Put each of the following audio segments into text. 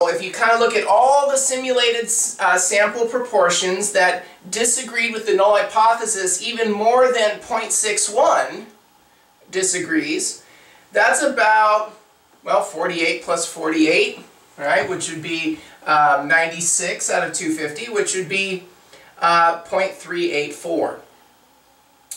if you kind of look at all the simulated uh, sample proportions that disagreed with the null hypothesis even more than 0.61 disagrees, that's about, well, 48 plus 48, right, which would be um, 96 out of 250, which would be uh, 0.384.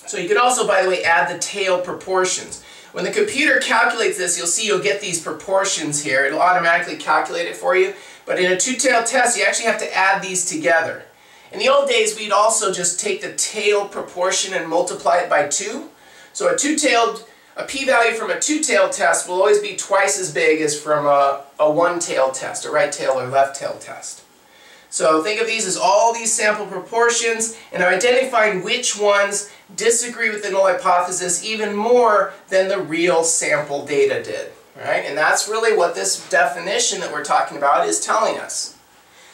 So you could also, by the way, add the tail proportions. When the computer calculates this, you'll see you'll get these proportions here. It'll automatically calculate it for you. But in a two-tailed test, you actually have to add these together. In the old days, we'd also just take the tail proportion and multiply it by 2. So a two-tailed, a p-value from a two-tailed test will always be twice as big as from a, a one-tailed test, a right tail or left tail test. So think of these as all these sample proportions and identifying which ones disagree with the null hypothesis even more than the real sample data did. Right? And that's really what this definition that we're talking about is telling us.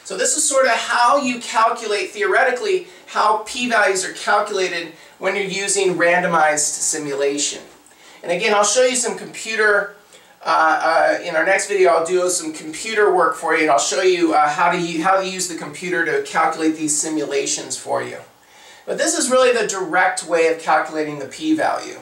So this is sort of how you calculate, theoretically, how p-values are calculated when you're using randomized simulation. And again, I'll show you some computer uh, uh, in our next video, I'll do some computer work for you, and I'll show you uh, how, to how to use the computer to calculate these simulations for you. But this is really the direct way of calculating the p-value.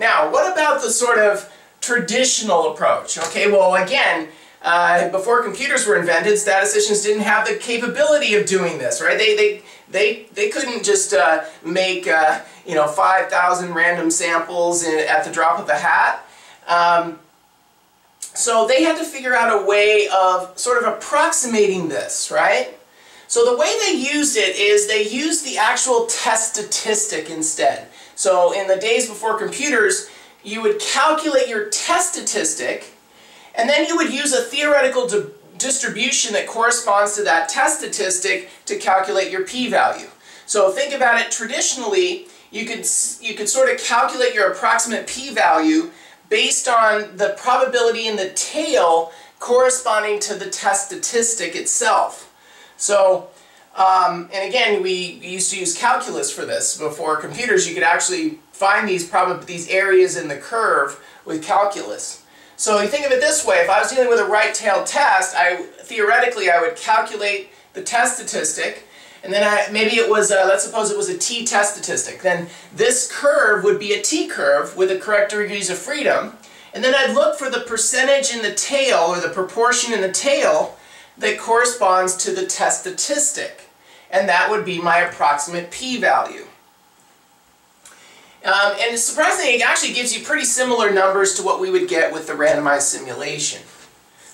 Now, what about the sort of traditional approach? Okay, well, again, uh, before computers were invented, statisticians didn't have the capability of doing this, right? They, they, they, they couldn't just uh, make, uh, you know, 5,000 random samples in, at the drop of a hat. Um, so they had to figure out a way of sort of approximating this, right? So the way they used it is they used the actual test statistic instead. So in the days before computers, you would calculate your test statistic, and then you would use a theoretical di distribution that corresponds to that test statistic to calculate your p-value. So think about it traditionally, you could, you could sort of calculate your approximate p-value based on the probability in the tail corresponding to the test statistic itself. So, um, and again, we used to use calculus for this. Before computers, you could actually find these, these areas in the curve with calculus. So you think of it this way, if I was dealing with a right-tailed test, I theoretically I would calculate the test statistic, and then I, maybe it was, a, let's suppose it was a t-test statistic. Then this curve would be a t-curve with the correct degrees of freedom, and then I'd look for the percentage in the tail, or the proportion in the tail, that corresponds to the test statistic. And that would be my approximate p-value. Um, and surprisingly, it actually gives you pretty similar numbers to what we would get with the randomized simulation.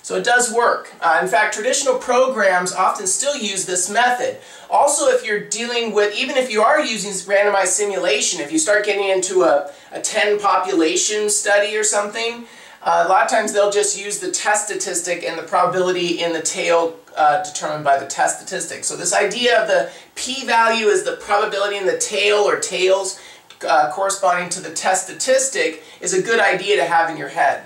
So it does work. Uh, in fact, traditional programs often still use this method. Also, if you're dealing with, even if you are using randomized simulation, if you start getting into a, a 10 population study or something, uh, a lot of times they'll just use the test statistic and the probability in the tail uh, determined by the test statistic. So this idea of the p-value is the probability in the tail or tails uh, corresponding to the test statistic is a good idea to have in your head.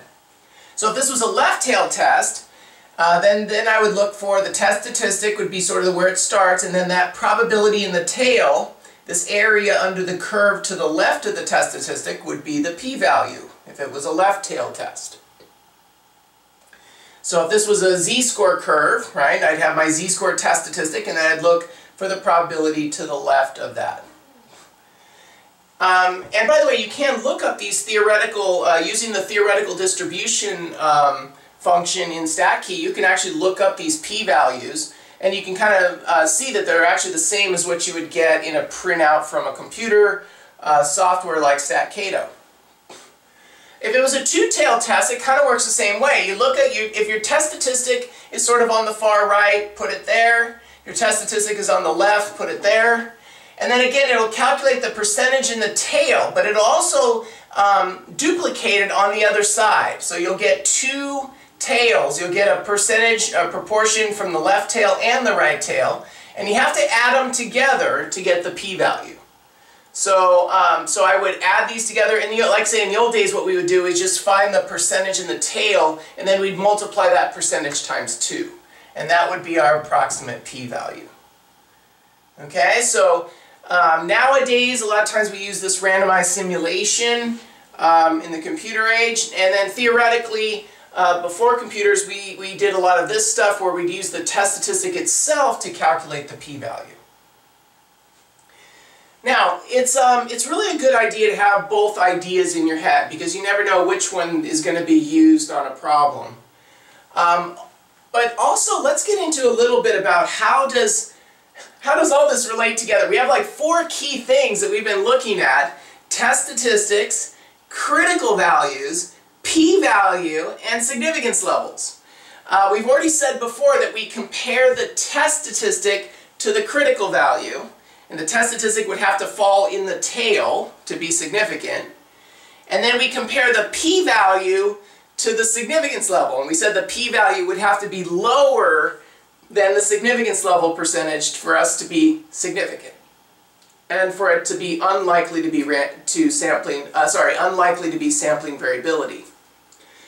So if this was a left-tail test, uh, then, then I would look for the test statistic would be sort of where it starts, and then that probability in the tail, this area under the curve to the left of the test statistic, would be the p-value if it was a left-tail test. So if this was a z-score curve, right, I'd have my z-score test statistic and then I'd look for the probability to the left of that. Um, and by the way, you can look up these theoretical, uh, using the theoretical distribution um, function in StatKey, you can actually look up these p-values and you can kind of uh, see that they're actually the same as what you would get in a printout from a computer uh, software like StatCato. If it was a two-tailed test, it kind of works the same way. You look at, you, if your test statistic is sort of on the far right, put it there. Your test statistic is on the left, put it there. And then again, it'll calculate the percentage in the tail, but it'll also um, duplicate it on the other side. So you'll get two tails. You'll get a percentage, a proportion from the left tail and the right tail. And you have to add them together to get the p-value. So, um, so I would add these together, and like I say, in the old days what we would do is just find the percentage in the tail, and then we'd multiply that percentage times 2. And that would be our approximate p-value. Okay, so um, nowadays, a lot of times we use this randomized simulation um, in the computer age, and then theoretically, uh, before computers, we, we did a lot of this stuff where we'd use the test statistic itself to calculate the p-value. Now, it's, um, it's really a good idea to have both ideas in your head because you never know which one is going to be used on a problem. Um, but also, let's get into a little bit about how does, how does all this relate together. We have like four key things that we've been looking at. Test statistics, critical values, p-value, and significance levels. Uh, we've already said before that we compare the test statistic to the critical value, and the test statistic would have to fall in the tail to be significant. And then we compare the p-value to the significance level, and we said the p-value would have to be lower than the significance level percentage for us to be significant and for it to be unlikely to be to sampling, uh, sorry, unlikely to be sampling variability.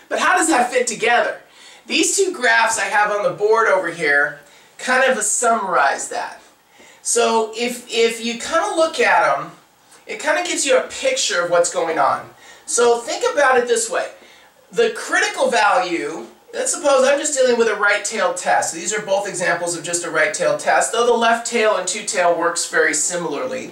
But how does that fit together? These two graphs I have on the board over here kind of summarize that. So if, if you kind of look at them, it kind of gives you a picture of what's going on. So think about it this way. The critical value, let's suppose I'm just dealing with a right-tailed test. These are both examples of just a right-tailed test, though the left tail and two-tail works very similarly.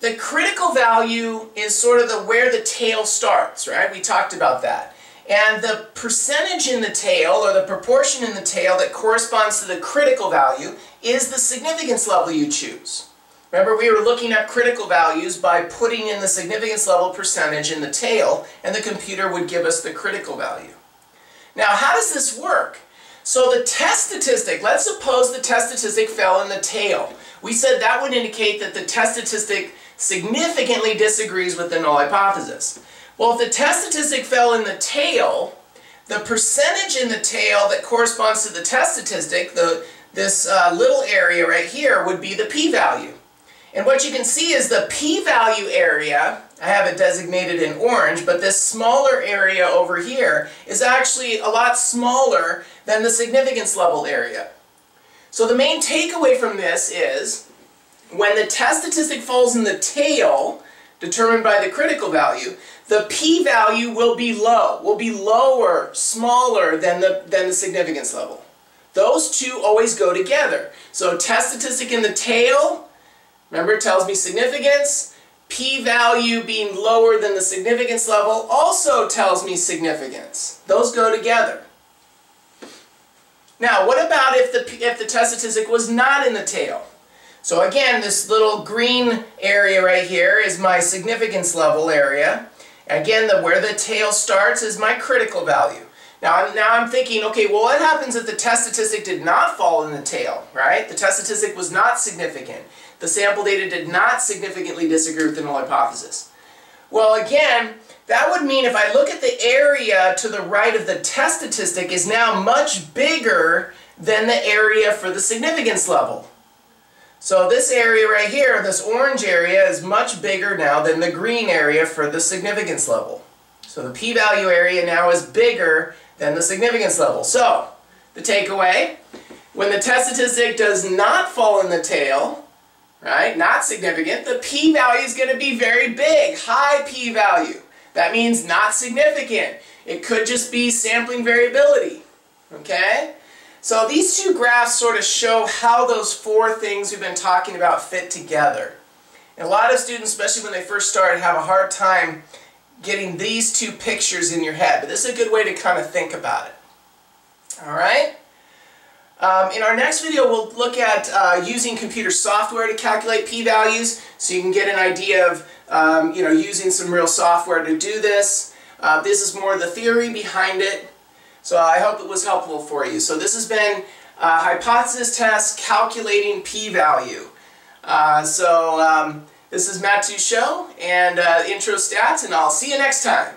The critical value is sort of the where the tail starts, right? We talked about that. And the percentage in the tail, or the proportion in the tail that corresponds to the critical value, is the significance level you choose. Remember, we were looking at critical values by putting in the significance level percentage in the tail, and the computer would give us the critical value. Now, how does this work? So the test statistic, let's suppose the test statistic fell in the tail. We said that would indicate that the test statistic significantly disagrees with the null hypothesis. Well, if the test statistic fell in the tail, the percentage in the tail that corresponds to the test statistic, the, this uh, little area right here, would be the p-value. And what you can see is the p-value area, I have it designated in orange, but this smaller area over here is actually a lot smaller than the significance level area. So the main takeaway from this is when the test statistic falls in the tail, determined by the critical value, the p-value will be low, will be lower, smaller than the, than the significance level. Those two always go together. So test statistic in the tail, remember it tells me significance, p-value being lower than the significance level also tells me significance. Those go together. Now, what about if the, if the test statistic was not in the tail? So again, this little green area right here is my significance level area. Again, the, where the tail starts is my critical value. Now, now I'm thinking, okay, well what happens if the test statistic did not fall in the tail, right? The test statistic was not significant. The sample data did not significantly disagree with the null hypothesis. Well, again, that would mean if I look at the area to the right of the test statistic is now much bigger than the area for the significance level. So this area right here, this orange area, is much bigger now than the green area for the significance level. So the p-value area now is bigger than the significance level. So, the takeaway, when the test statistic does not fall in the tail, right, not significant, the p-value is going to be very big, high p-value. That means not significant. It could just be sampling variability, okay? So these two graphs sort of show how those four things we've been talking about fit together. And a lot of students, especially when they first start, have a hard time getting these two pictures in your head. But this is a good way to kind of think about it. Alright? Um, in our next video, we'll look at uh, using computer software to calculate p-values, so you can get an idea of um, you know, using some real software to do this. Uh, this is more the theory behind it. So I hope it was helpful for you. So this has been uh, hypothesis test calculating p-value. Uh, so um, this is Matt Teachout and uh, Intro Stats, and I'll see you next time.